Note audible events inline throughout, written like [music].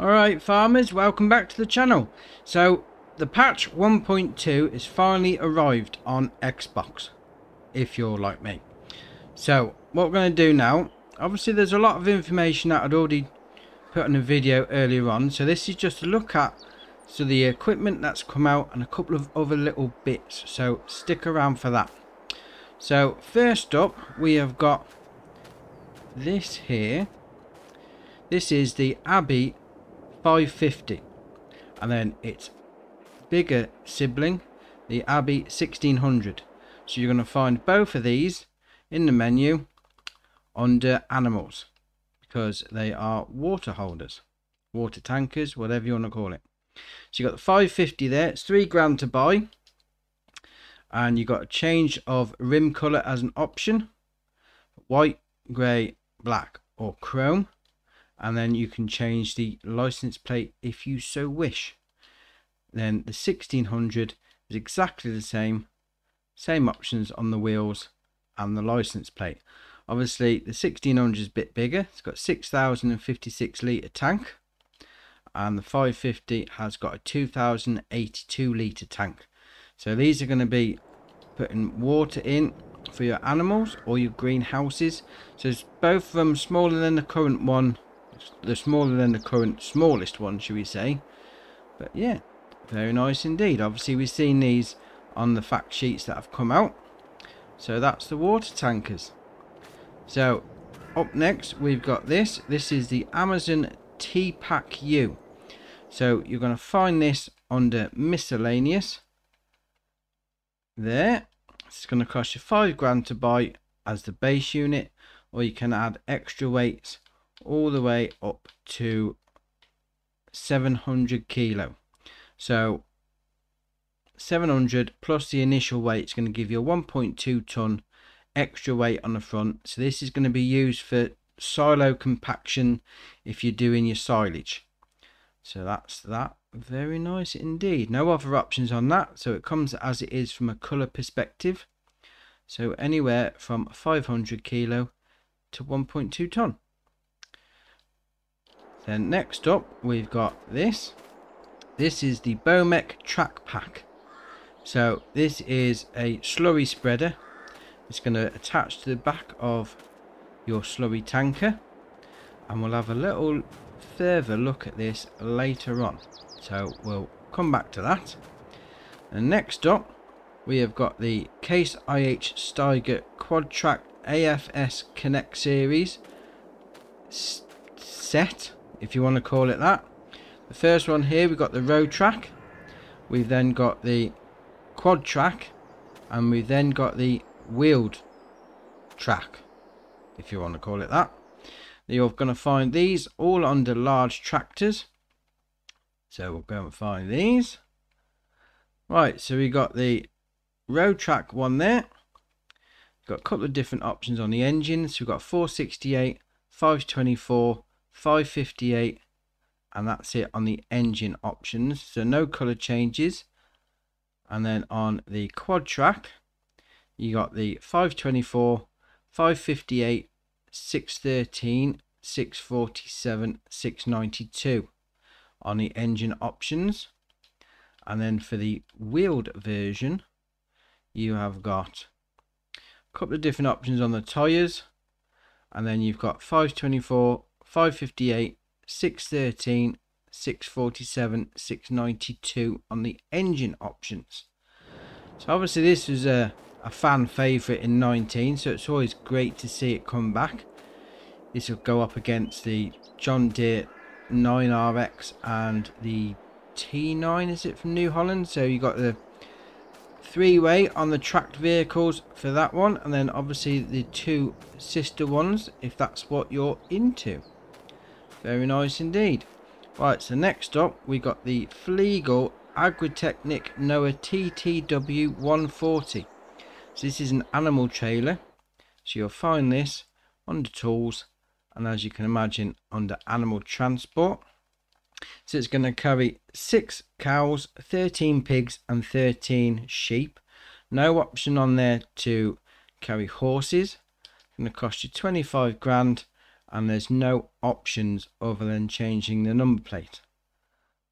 Alright farmers, welcome back to the channel. So, the patch 1.2 is finally arrived on Xbox, if you're like me. So, what we're going to do now, obviously there's a lot of information that I'd already put in a video earlier on. So this is just a look at so the equipment that's come out and a couple of other little bits. So stick around for that. So first up, we have got this here. This is the Abbey 550 and then its bigger sibling the Abbey 1600 so you're going to find both of these in the menu under animals because they are water holders water tankers whatever you want to call it. So you got the 550 there it's three grand to buy. And you got a change of rim color as an option white gray black or chrome and then you can change the license plate if you so wish. Then the 1600 is exactly the same same options on the wheels and the license plate. Obviously the 1600 is a bit bigger. It's got 6056 litre tank and the 550 has got a 2082 litre tank. So these are going to be putting water in for your animals or your greenhouses. So both of them smaller than the current one the smaller than the current smallest one should we say. But yeah very nice indeed. Obviously we've seen these on the fact sheets that have come out. So that's the water tankers. So up next we've got this. This is the Amazone T-Pack U. So you're going to find this under miscellaneous. There. It's going to cost you five grand to buy as the base unit or you can add extra weights all the way up to 700 kilo. So 700 plus the initial weight is going to give you a 1.2 ton extra weight on the front. So this is going to be used for silo compaction if you're doing your silage. So that's that. Very nice indeed. No other options on that. So it comes as it is from a color perspective. So anywhere from 500 kilo to 1.2 ton then next up we've got this. This is the Bomech Track Pack. So this is a slurry spreader. It's going to attach to the back of your slurry tanker. And we'll have a little further look at this later on. So we'll come back to that. And next up we have got the Case IH Steiger Quadtrac AFS Connect Series set if you want to call it that. The first one here, we've got the road track. We've then got the quad track. And we've then got the wheeled track, if you want to call it that. You're going to find these all under large tractors. So we'll go and find these. Right, so we got the road track one there. Got a couple of different options on the engines. We've got 468, 524, 558 and that's it on the engine options. So no color changes. And then on the quad track you got the 524 558 613 647 692 on the engine options. And then for the wheeled version you have got a couple of different options on the tires and then you've got 524 558, 613, 647, 692 on the engine options. So obviously this was a, a fan favourite in 19, so it's always great to see it come back. This will go up against the John Deere 9RX and the T9, is it from New Holland? So you got the three-way on the tracked vehicles for that one, and then obviously the two sister ones, if that's what you're into. Very nice indeed. Right, so next up we got the Fliegl Agritechnic Noah TTW 140. So this is an animal trailer. So you'll find this under tools and as you can imagine under animal transport. So it's going to carry 6 cows, 13 pigs and 13 sheep. No option on there to carry horses. It's going to cost you 25 grand and there's no options other than changing the number plate.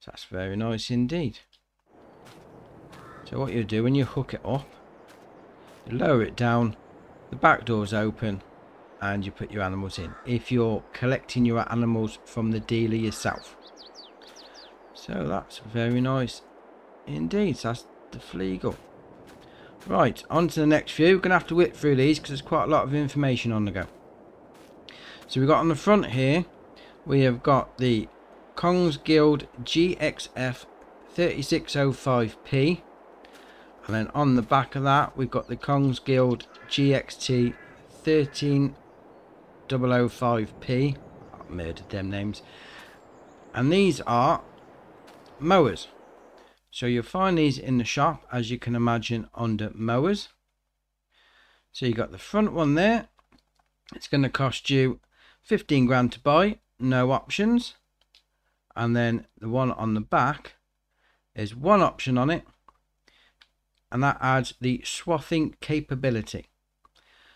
That's very nice indeed. So what you do when you hook it up, you lower it down, the back door's open, and you put your animals in. If you're collecting your animals from the dealer yourself. So that's very nice indeed. So that's the Fliegl. Right, on to the next few. We're going to have to whip through these because there's quite a lot of information on the go. So we've got on the front here, we have got the Kongskilde GXF 3605P. And then on the back of that, we've got the Kongskilde GXT 13005P. I murdered them names. And these are mowers. So you'll find these in the shop, as you can imagine, under mowers. So you got the front one there. It's going to cost you 15 grand to buy, no options. And then the one on the back is one option on it. And that adds the swathing capability.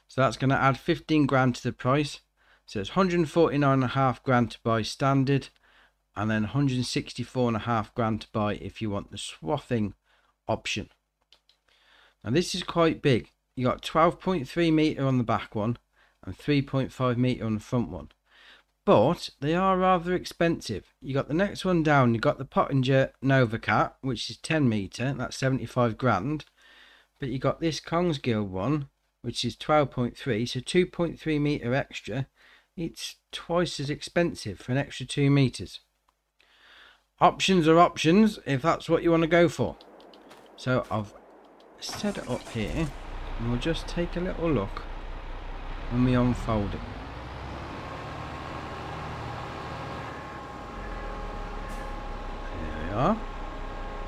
So that's going to add 15 grand to the price. So it's 149 and a half grand to buy standard. And then 164 and a half grand to buy if you want the swathing option. Now this is quite big. You got 12.3 meter on the back one and 3.5 meter on the front one. But they are rather expensive. You got the next one down, you got the Pottinger Nova Cat, which is 10 meter, that's 75 grand. But you got this Kongskilde one, which is 12.3, so 2.3 meter extra. It's twice as expensive for an extra 2 meters. Options are options if that's what you want to go for. So I've set it up here and we'll just take a little look when we unfold it. There we are.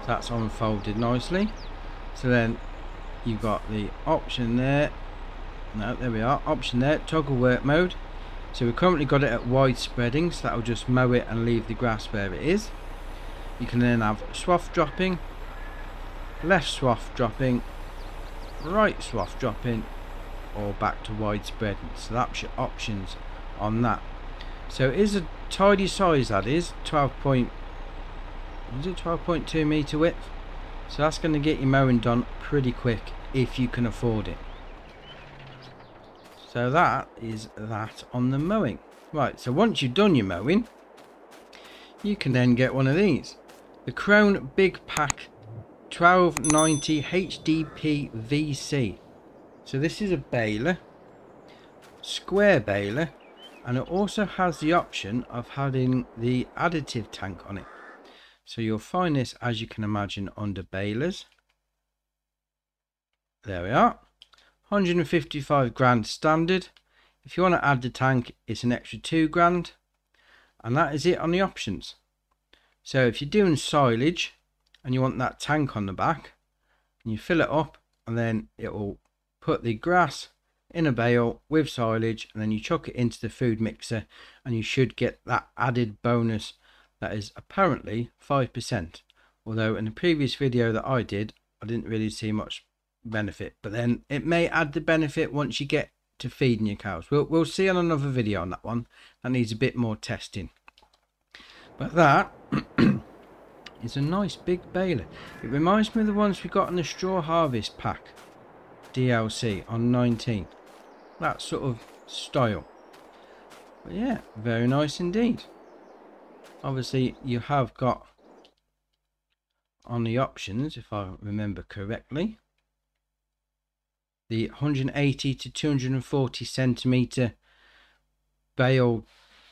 So that's unfolded nicely. So then you've got the option there. No, there we are. Option there, toggle work mode. So we've currently got it at wide spreading, so that'll just mow it and leave the grass where it is. You can then have swath dropping, left swath dropping, right swath dropping, or back to widespread so that's your options on that. So it is a tidy size that is. 12 point is it 12.2 meter width? So that's going to get your mowing done pretty quick if you can afford it. So that is that on the mowing. Right so once you've done your mowing you can then get one of these. The Krone Big Pack 1290 HDP VC so this is a baler, square baler, and it also has the option of having the additive tank on it. So you'll find this, as you can imagine, under balers. There we are. 155 grand standard. If you want to add the tank, it's an extra 2 grand. And that is it on the options. So if you're doing silage and you want that tank on the back, and you fill it up and then it will put the grass in a bale with silage and then you chuck it into the food mixer and you should get that added bonus that is apparently 5% although in the previous video that I did I didn't really see much benefit but then it may add the benefit once you get to feeding your cows. We'll, we'll see on another video on that one. That needs a bit more testing. But that [clears throat] is a nice big baler. It reminds me of the ones we got in the straw harvest pack DLC on 19. That sort of style. But yeah, very nice indeed. Obviously, you have got on the options, if I remember correctly, the 180 to 240 centimeter bale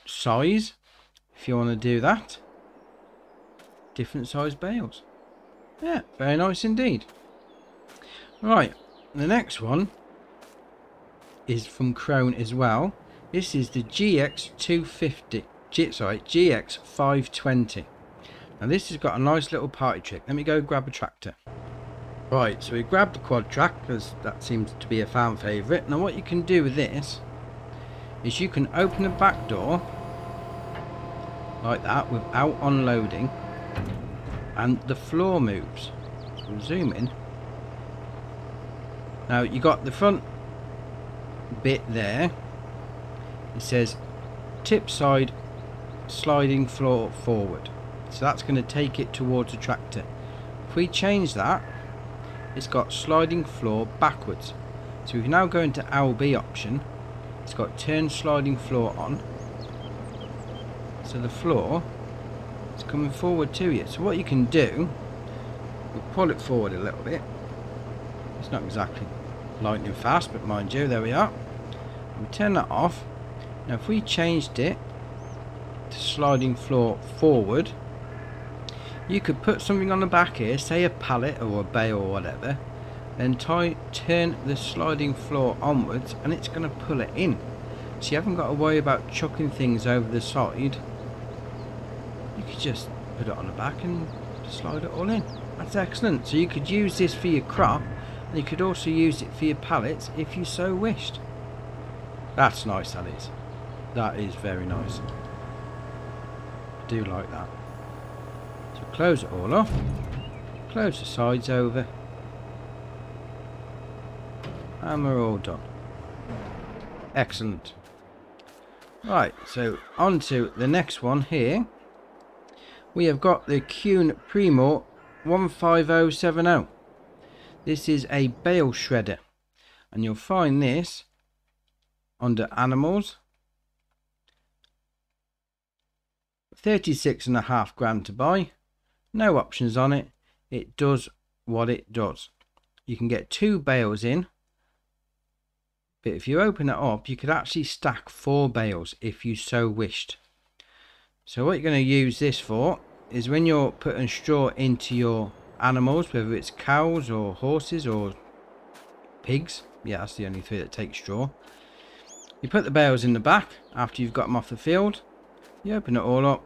size. If you want to do that, different size bales. Yeah, very nice indeed. Right, the next one is from Krone as well. This is the GX250. G, sorry, GX520. Now this has got a nice little party trick. Let me go grab a tractor. Right, so we grabbed the quad track because that seems to be a fan favourite. Now what you can do with this is you can open the back door like that without unloading and the floor moves. So we'll zoom in now you got the front bit there. It says tip side sliding floor forward. So that's going to take it towards the tractor. If we change that, it's got sliding floor backwards. So we can now go into LB option. It's got turn sliding floor on. So the floor is coming forward to you. So what you can do, we'll pull it forward a little bit. It's not exactly lightning fast, but mind you, there we are. We turn that off. Now if we changed it to sliding floor forward, you could put something on the back here, say a pallet or a bale or whatever, then tie, turn the sliding floor onwards and it's going to pull it in. So you haven't got to worry about chucking things over the side. You could just put it on the back and slide it all in. That's excellent. So you could use this for your crop you could also use it for your pallets if you so wished. That's nice that is. That is very nice. I do like that. So close it all off. Close the sides over. And we're all done. Excellent. Right, so on to the next one here. We have got the Kuhn Primor 15070. This is a bale shredder. And you'll find this under animals. 36 and a half grand to buy. No options on it. It does what it does. You can get two bales in. But if you open it up you could actually stack four bales if you so wished. So what you're going to use this for is when you're putting straw into your animals whether it's cows or horses or pigs yeah that's the only three that take straw you put the bales in the back after you've got them off the field. You open it all up,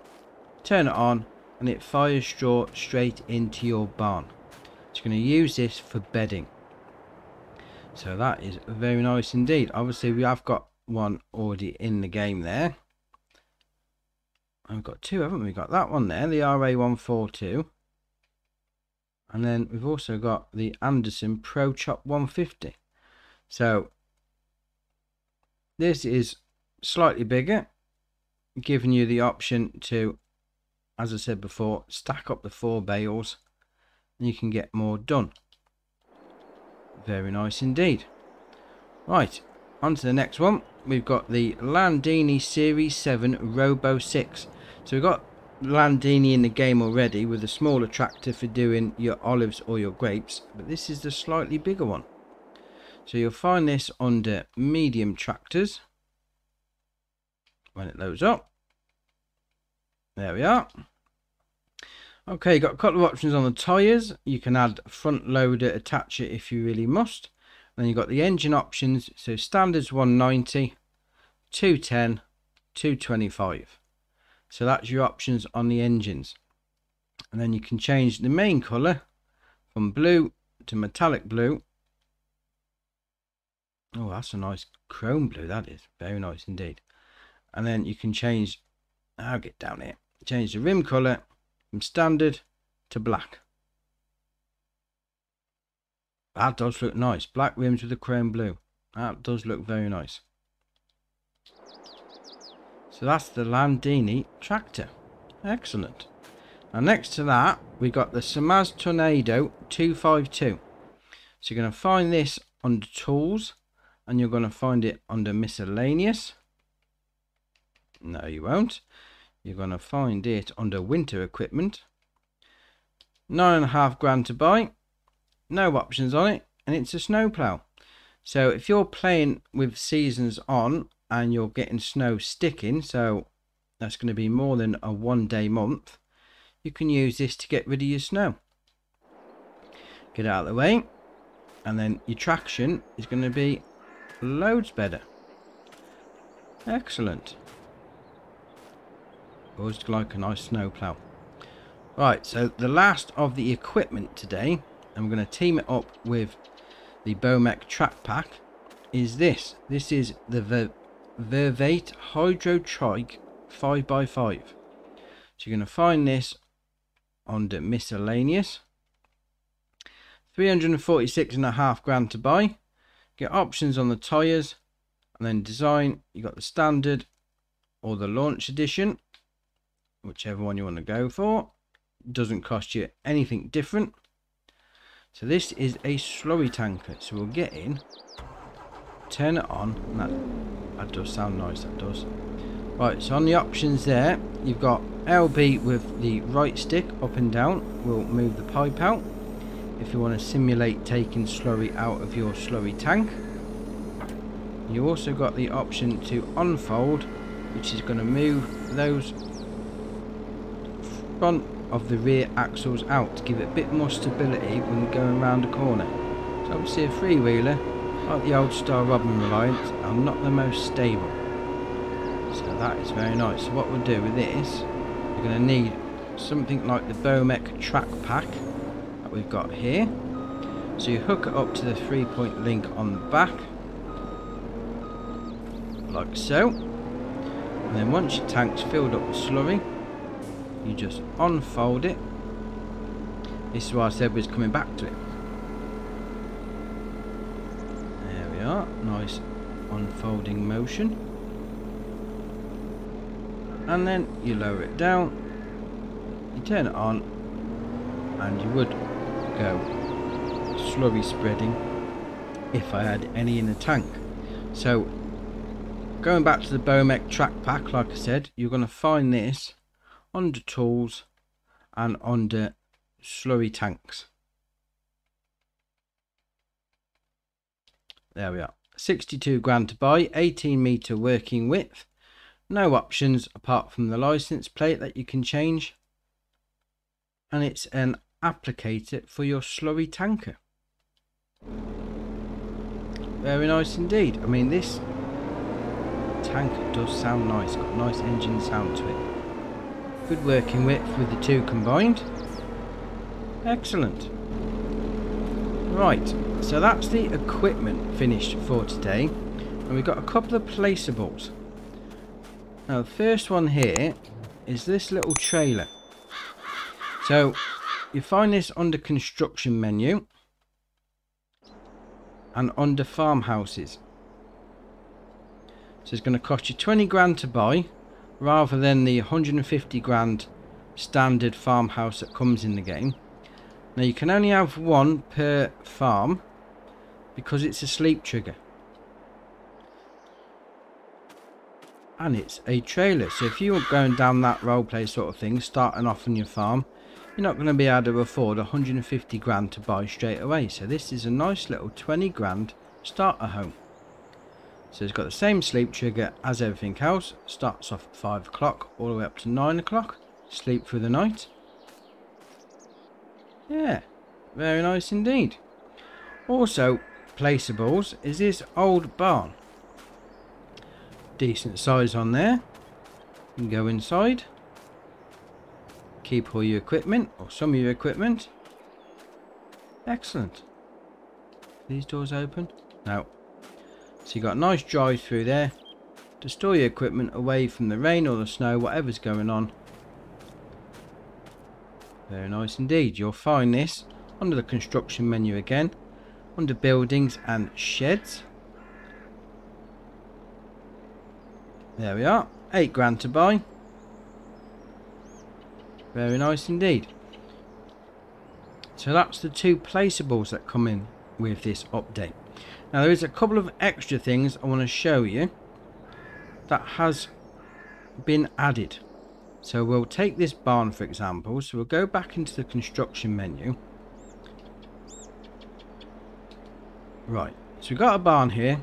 turn it on, and it fires straw straight into your barn. You're going to use this for bedding. So that is very nice indeed. Obviously we have got one already in the game there. I've got two, haven't we? Got that one there, the RA142. And then we've also got the Anderson Pro Chop 150. So this is slightly bigger, giving you the option to, as I said before, stack up the four bales and you can get more done. Very nice indeed. Right, on to the next one. We've got the Landini Series 7 Robo 6. So we've got Landini in the game already with a smaller tractor for doing your olives or your grapes. But this is the slightly bigger one. So you'll find this under medium tractors when it loads up. There we are. Okay, got a couple of options on the tyres. You can add front loader, attach it if you really must. Then you've got the engine options. So standards 190, 210, 225. So that's your options on the engines. And then you can change the main colour from blue to metallic blue Oh, that's a nice chrome blue. That is very nice indeed. And then you can change. I'll get down here. Change the rim color from standard to black. That does look nice. Black rims with a chrome blue. That does look very nice. So that's the Landini tractor. Excellent. Now next to that, we got the Samasz Tornado 252. So you're going to find this under tools and you're going to find it under miscellaneous. No, you won't. You're going to find it under winter equipment. Nine and a half grand to buy. No options on it, and it's a snowplow. So if you're playing with seasons on and you're getting snow sticking, so that's going to be more than a one day month, you can use this to get rid of your snow. Get out of the way, and then your traction is going to be loads better. Excellent. Always like a nice snow plow Right, so the last of the equipment today, we're going to team it up with the Bomech track pack, is this. This is the Vervaet Hydro Trike 5x5. So you're going to find this under miscellaneous. 346 and a half grand to buy get options on the tyres and then design you got the standard or the launch edition, whichever one you want to go for. Doesn't cost you anything different. So this is a slurry tanker. So we'll get in, turn it on. That, that does sound nice, that does. Right, so on the options there, you've got LB with the right stick up and down. We'll move the pipe out. If you want to simulate taking slurry out of your slurry tank. You also got the option to unfold, which is going to move those front of the rear axles out to give it a bit more stability when going around a corner. So obviously a freewheeler, like the old style Robin Reliant, are not the most stable. So that is very nice. So what we'll do with this, we're going to need something like the Bomech track pack that we've got here. So you hook it up to the three point link on the back, like so. And then once your tank's filled up with slurry, you just unfold it. This is why I said we was coming back to it. There we are, nice unfolding motion. And then you lower it down, you turn it on, and you would go slurry spreading if I had any in the tank. So going back to the Bomech track pack, like I said, you're going to find this under tools and under slurry tanks. There we are. 62 grand to buy, 18 meter working width. No options apart from the license plate that you can change. And it's an applicator for your slurry tanker. Very nice indeed. I mean this tanker does sound nice, got nice engine sound to it. Good working width with the two combined. Excellent. Right, so that's the equipment finished for today. And we've got a couple of placeables. Now the first one here is this little trailer. So you find this under construction menu and under farmhouses. So it's going to cost you 20 grand to buy rather than the 150 grand standard farmhouse that comes in the game. Now you can only have one per farm because it's a sleep trigger. And it's a trailer. So if you're going down that roleplay sort of thing, starting off on your farm, you're not going to be able to afford 150 grand to buy straight away. So this is a nice little 20 grand starter home. So it's got the same sleep trigger as everything else. Starts off at 5 o'clock all the way up to 9 o'clock. Sleep through the night. Yeah, very nice indeed. Also, placeables is this old barn. Decent size on there. You can go inside. Keep all your equipment, or some of your equipment. Excellent. These doors open? No. So you got a nice drive through there to store your equipment away from the rain or the snow, whatever's going on. Very nice indeed. You'll find this under the construction menu again, under buildings and sheds. There we are. Eight grand to buy. Very nice indeed. So that's the two placeables that come in with this update. Now there is a couple of extra things I want to show you that has been added. So we'll take this barn for example. So we'll go back into the construction menu. Right, so we've got a barn here.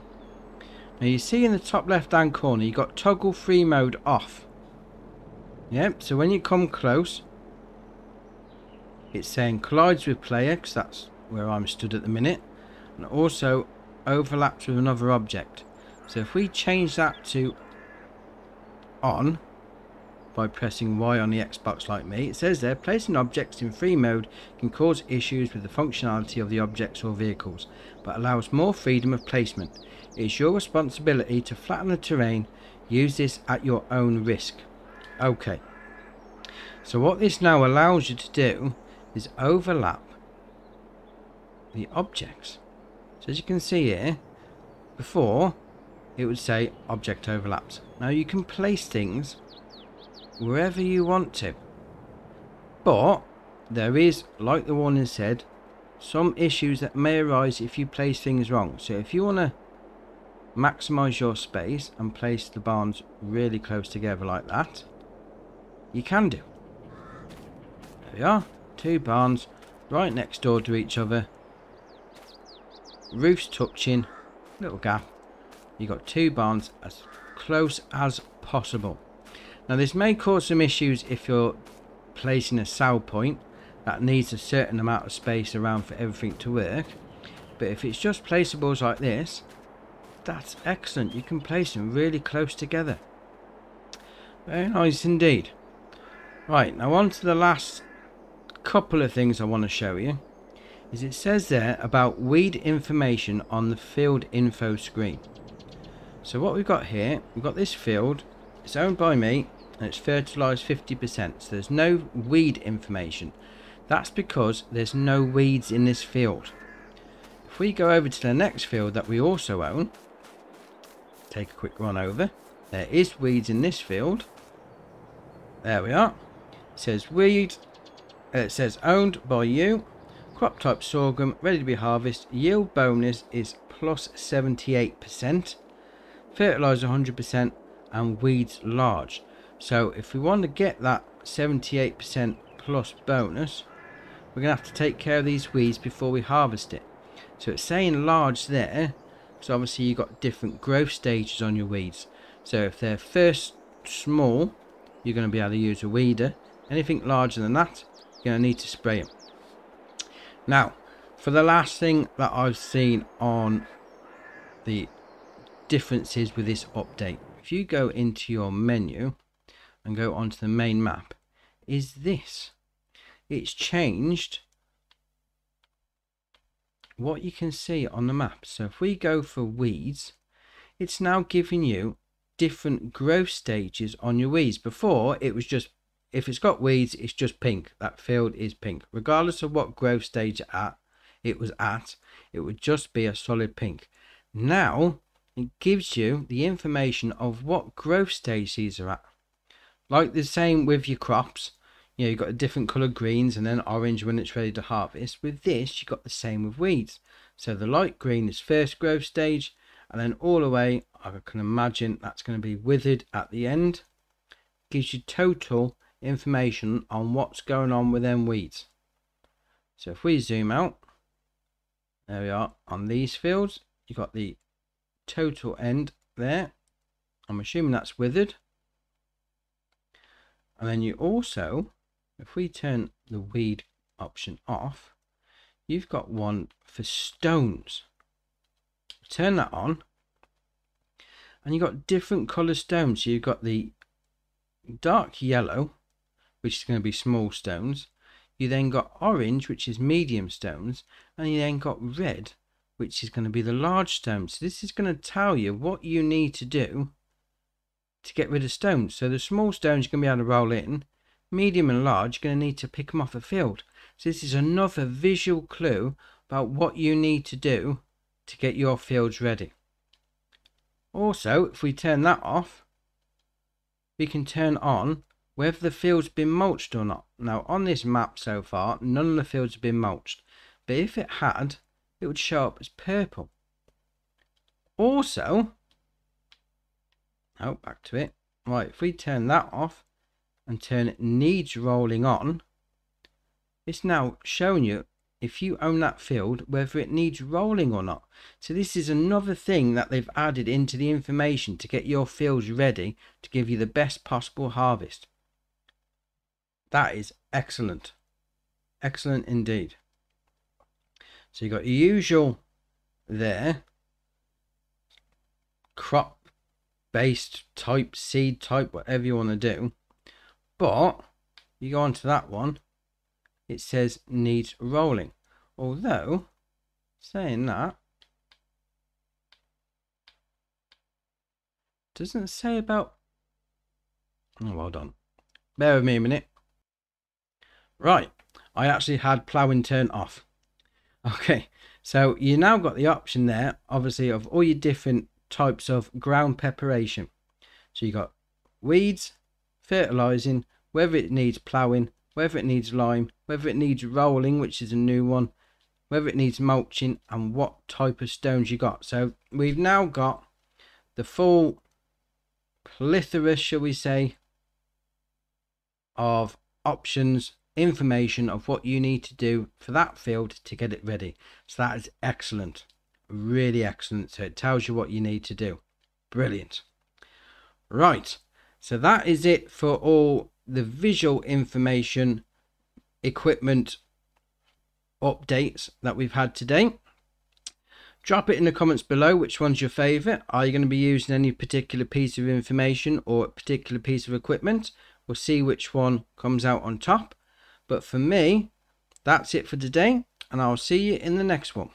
Now you see in the top left hand corner you've got toggle free mode off. Yep, so when you come close it's saying collides with player because that's where I'm stood at the minute and also overlaps with another object. So if we change that to on by pressing Y on the Xbox like me, it says there, placing objects in free mode can cause issues with the functionality of the objects or vehicles, but allows more freedom of placement. It is your responsibility to flatten the terrain. Use this at your own risk. Okay. So what this now allows you to do is overlap the objects. So as you can see here, before it would say object overlaps. Now you can place things wherever you want to. But there is, like the warning said, some issues that may arise if you place things wrong. So if you want to maximize your space and place the barns really close together like that, you can do. There we are, two barns right next door to each other. Roofs touching, little gap. You got two barns as close as possible. Now this may cause some issues if you're placing a sow point that needs a certain amount of space around for everything to work. But if it's just placeables like this, that's excellent. You can place them really close together. Very nice indeed. Right, now on to the last couple of things I want to show you. Is it says there about weed information on the field info screen. So what we've got here, we've got this field. It's owned by me and it's fertilised 50%. So there's no weed information. That's because there's no weeds in this field. If we go over to the next field that we also own, take a quick run over. There is weeds in this field. There we are. It says weed. Uh, it says owned by you. Crop type sorghum, ready to be harvested. Yield bonus is plus 78%. Fertilizer 100% and weeds large. So if we want to get that 78% plus bonus, we're to have to take care of these weeds before we harvest it. So it's saying large there, so obviously you've got different growth stages on your weeds. So if they're first small, you're going to be able to use a weeder. Anything larger than that, you're going to need to spray them. Now, for the last thing that I've seen on the differences with this update, if you go into your menu and go onto the main map, is this it's changed what you can see on the map. So if we go for weeds, it's now giving you different growth stages on your weeds. Before, it was just, if it's got weeds, it's just pink. That field is pink. Regardless of what growth stage at, it was at, it would just be a solid pink. Now, it gives you the information of what growth stage these are at. Like the same with your crops you know, you've got a different colour greens and then orange when it's ready to harvest. With this, you've got the same with weeds. So the light green is first growth stage, and then all the way, I can imagine that's going to be withered at the end. Gives you total information on what's going on with them weeds. So if we zoom out, there we are on these fields, you've got the total end there. I'm assuming that's withered. And then you also if we turn the weed option off, you've got one for stones. Turn that on, and you've got different color stones. So you've got the dark yellow, which is going to be small stones. You then got orange, which is medium stones, and you then got red, which is going to be the large stones. So this is going to tell you what you need to do to get rid of stones. So the small stones you're going to be able to roll in, medium and large, you're going to need to pick them off a field. So this is another visual clue about what you need to do to get your fields ready. Also, if we turn that off, we can turn on whether the field's been mulched or not. Now, on this map so far, none of the fields have been mulched. But if it had, it would show up as purple. Also, oh, back to it. Right, if we turn that off, and turn it needs rolling on, it's now showing you if you own that field whether it needs rolling or not. So this is another thing that they've added into the information to get your fields ready to give you the best possible harvest. That is excellent. Excellent indeed. So you've got usual there crop based type, seed type, whatever you want to do. But you go on to that one, it says needs rolling. Although, saying that, doesn't say about. Oh, well done. Bear with me a minute. Right, I actually had ploughing turn off. Okay, so you now got the option there, obviously, of all your different types of ground preparation. So you got weeds, fertilizing, whether it needs ploughing, whether it needs lime, whether it needs rolling, which is a new one, whether it needs mulching, and what type of stones you got. So we've now got the full plethora, shall we say, of options, information of what you need to do for that field to get it ready. So that is excellent. Really excellent. So it tells you what you need to do. Brilliant. Right. So that is it for all the visual information, equipment updates that we've had today. Drop it in the comments below which one's your favourite. Are you going to be using any particular piece of information or particular piece of equipment? We'll see which one comes out on top. But for me, that's it for today and I'll see you in the next one.